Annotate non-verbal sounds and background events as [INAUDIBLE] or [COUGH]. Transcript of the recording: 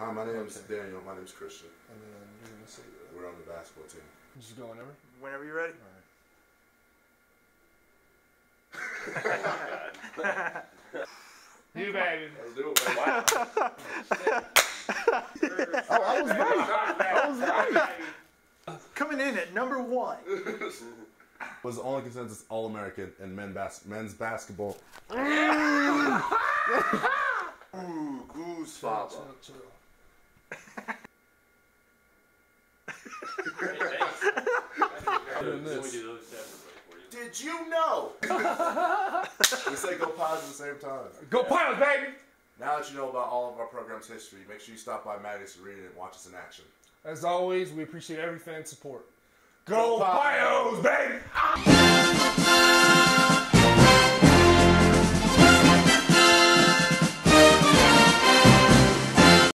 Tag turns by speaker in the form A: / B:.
A: Hi, my name's
B: Okay.
A: Daniel. My name's Christian.
B: And then you're gonna say that.
A: We're on the basketball team.
B: Just go whenever.
C: Whenever you're ready.
D: You [LAUGHS] baby.
A: Let's do it, baby. [LAUGHS]
B: Oh, I was right. I was right.
C: Coming in at number one. [LAUGHS]
A: Was the only consensus All American in men bas- men's basketball.
E: Ooh, goose father. Did you know?
A: we say go Pios at the same time.
D: Go Pios, baby.
A: Now that you know about all of our program's history, make sure you stop by Magness Arena and watch us in action.
B: As always, we appreciate every fan support.
D: Go
A: Pios.
D: Pios, baby. Ah!